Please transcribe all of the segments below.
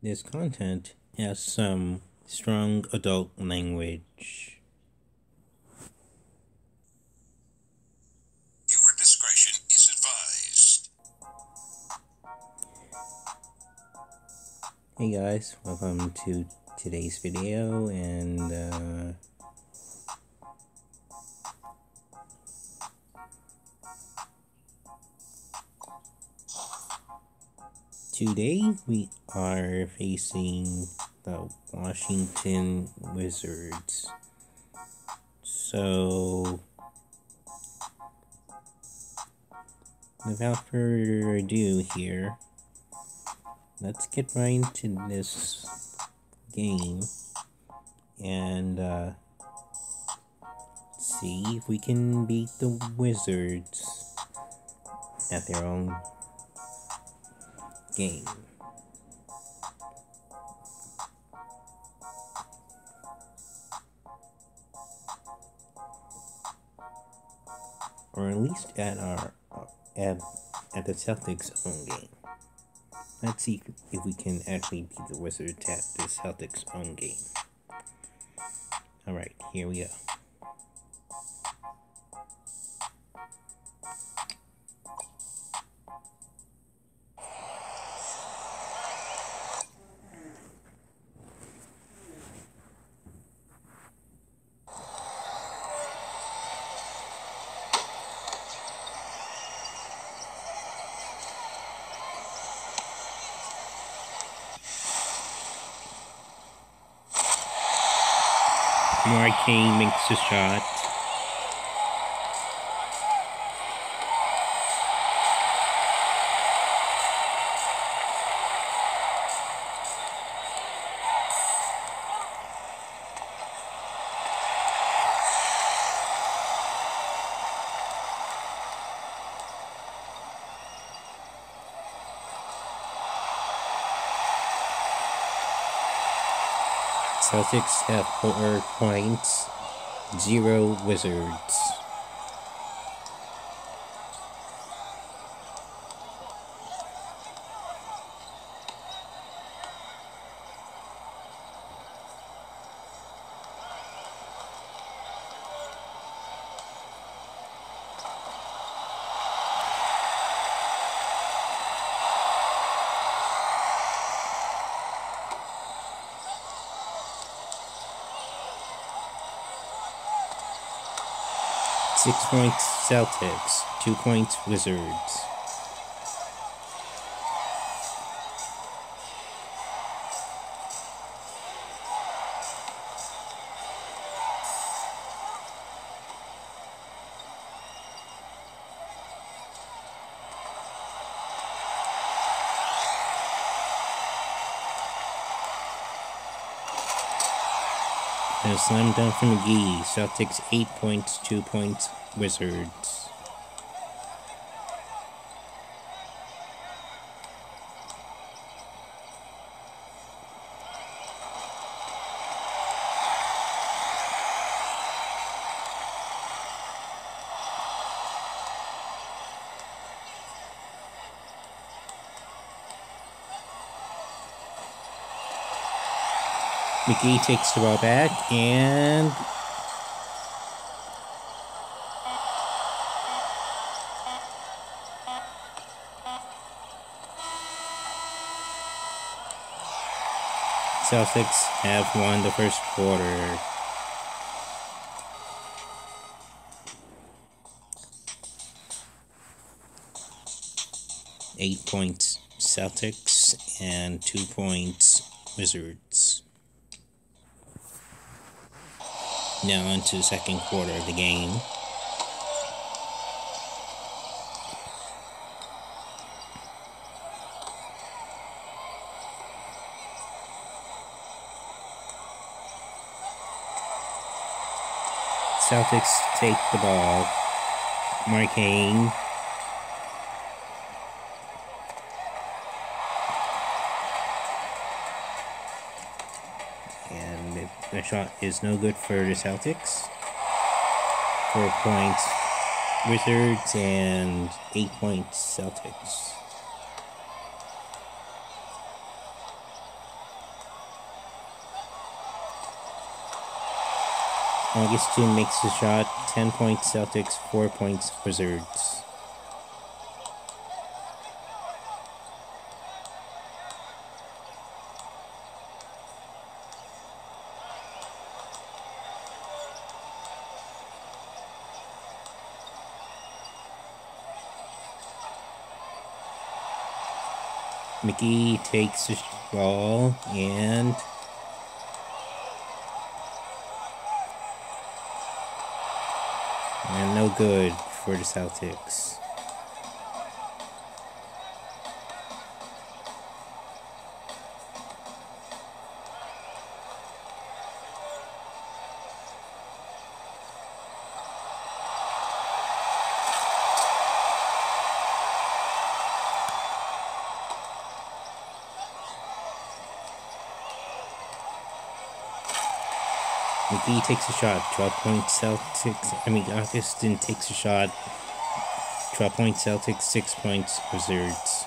this content has some strong adult language. Viewer discretion is advised. Hey guys, welcome to today's video and uh, Today we are facing the Washington Wizards. So, without further ado here, let's get right into this game and uh, see if we can beat the Wizards at their own game. Or at least at our at at the Celtics' own game. Let's see if we can actually beat the Wizards at the Celtics' own game. Alright, here we go. Mark King makes a shot. Celtics have four points, zero Wizards. Six points Celtics, two points Wizards. And a slam dunk from McGee. Celtics 8 points, 2 points, Wizards. McGee takes the ball back and Celtics have won the first quarter. Eight points Celtics and two points Wizards. Now into the second quarter of the game. Celtics take the ball. Marking. shot is no good for the Celtics. Four points Wizards and eight points Celtics. Augustin makes the shot, 10 points Celtics, 4 points Wizards. McGee takes the ball and and no good for the Celtics. McGee takes a shot. 12 points Celtics. I mean, Augustin takes a shot. 12 points Celtics, 6 points Wizards.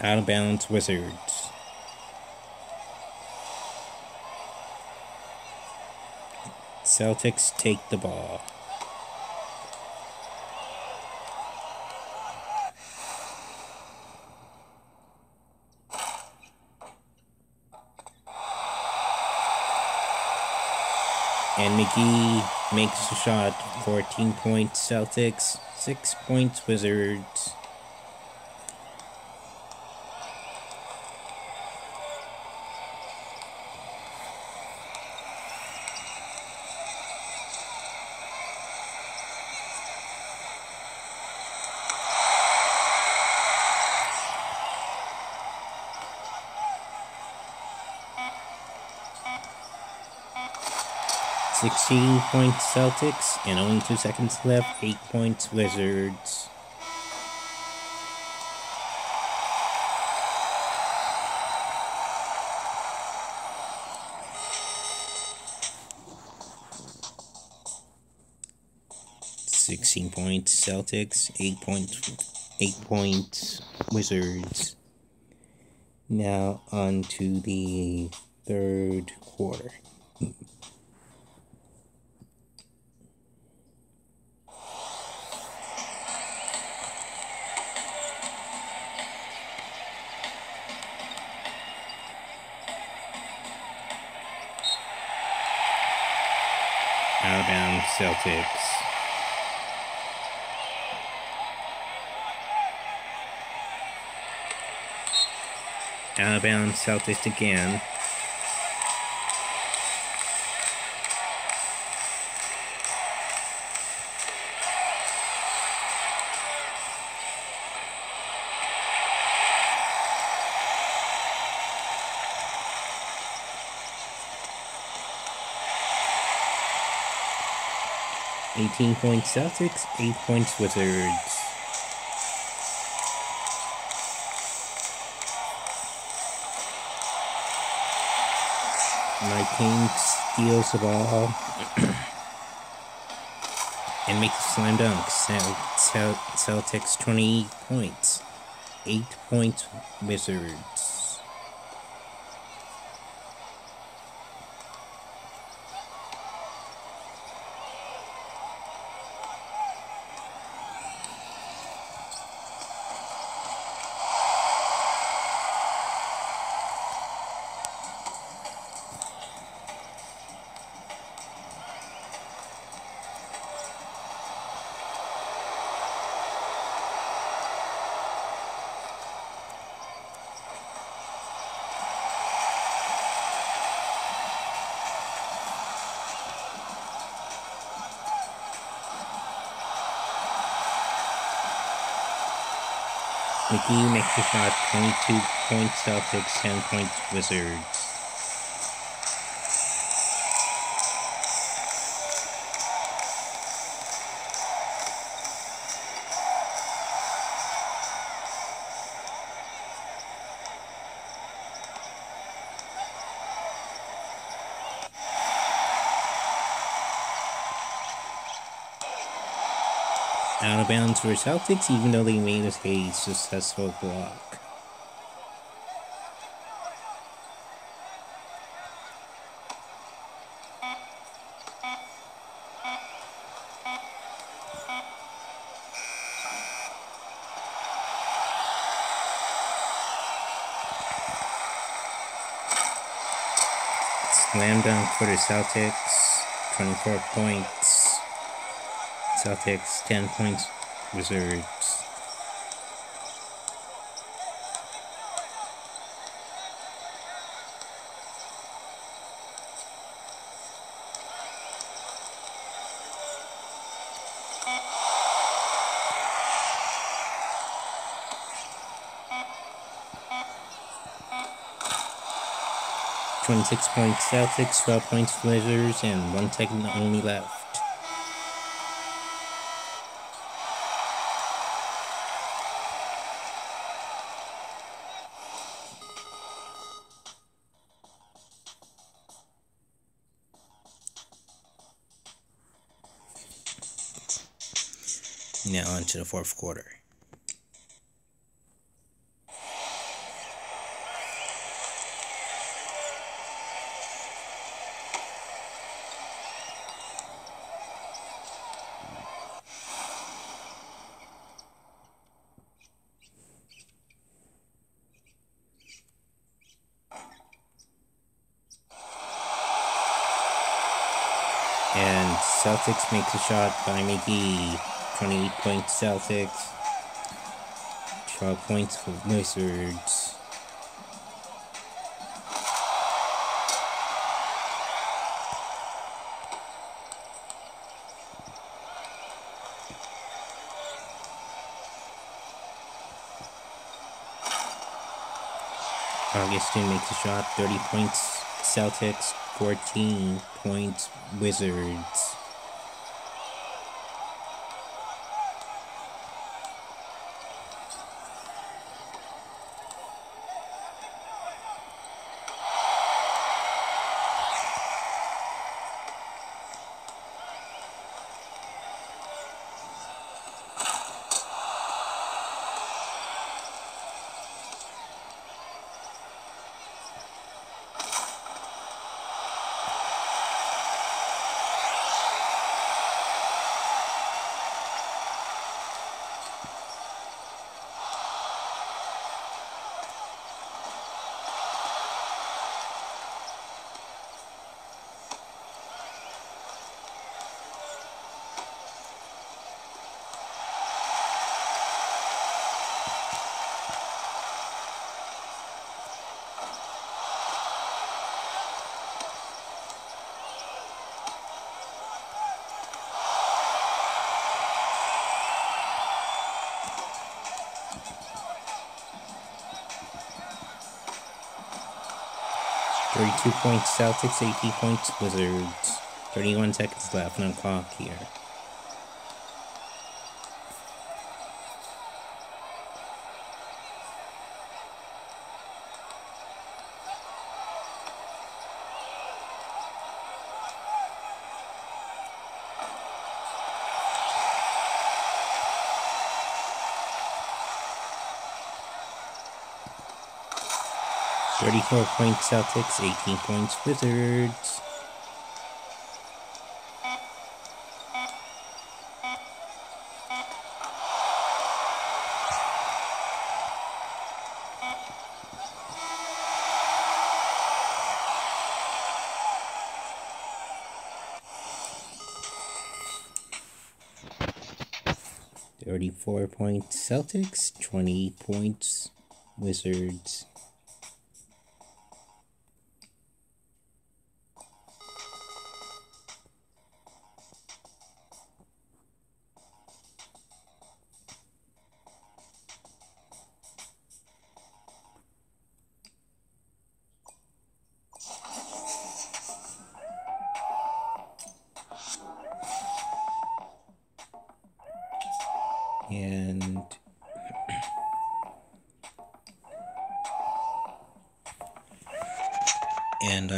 Out of bounds Wizards. Celtics take the ball. And McGee makes a shot. 14 points Celtics, 6 points Wizards. Sixteen points Celtics, and only two seconds left. Eight points Wizards. Sixteen points Celtics, eight points, eight points Wizards. Now on to the third quarter. Celtics. Alabama Celtics again. Eighteen points Celtics, eight points Wizards. My king steals the ball and makes a slam dunk. Cel- Cel- Celtics 20 points. 8 points Wizards. McGee makes the shot 22 points Celtics, 10 points Wizards. out of bounds for Celtics, even though they made a successful block. Slam dunk for the Celtics, 24 points. Celtics, 10 points. Wizards. Twenty-six points Celtics, twelve points Wizards, and one second only left. Now on to the fourth quarter. And Celtics makes a shot by McGee. 28 points Celtics. 12 points for Wizards. Augustin makes a shot, 30 points Celtics, 14 points Wizards. Thirty-two points Celtics, 80 points Wizards. 31 seconds left on clock here. Thirty-four points Celtics, eighteen points Wizards. Thirty-four points Celtics, twenty points Wizards.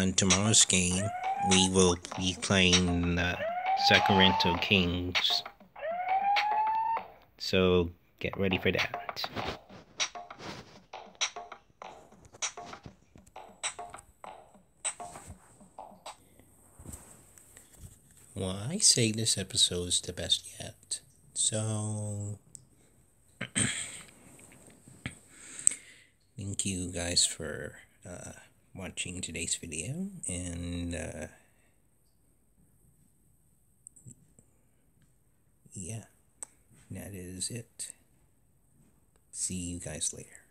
On tomorrow's game we will be playing the Sacramento Kings. So get ready for that. Well I say this episode is the best yet. So thank you guys for uh, watching today's video, and uh, yeah, that is it. See you guys later.